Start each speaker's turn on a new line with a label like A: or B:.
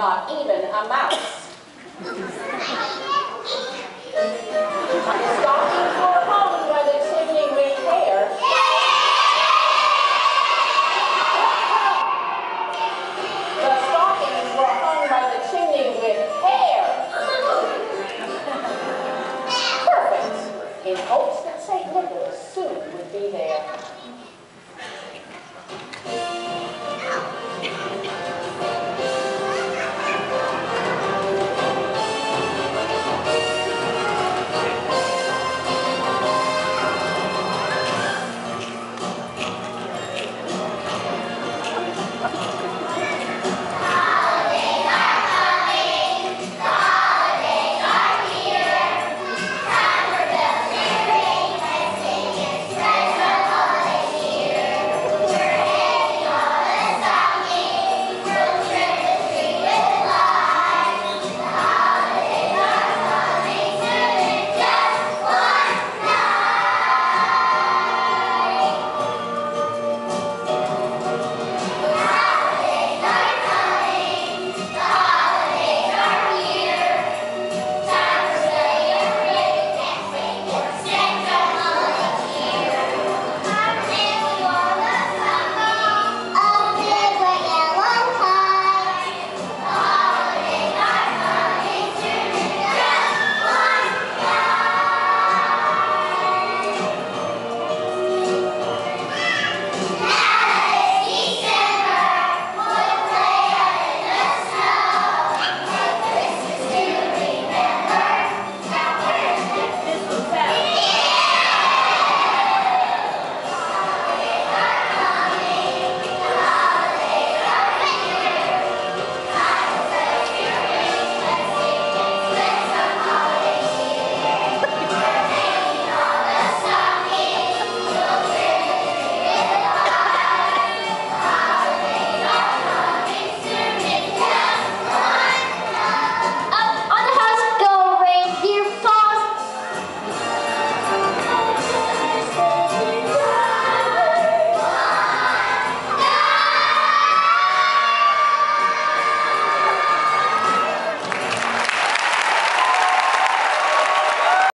A: not even a mouse. there.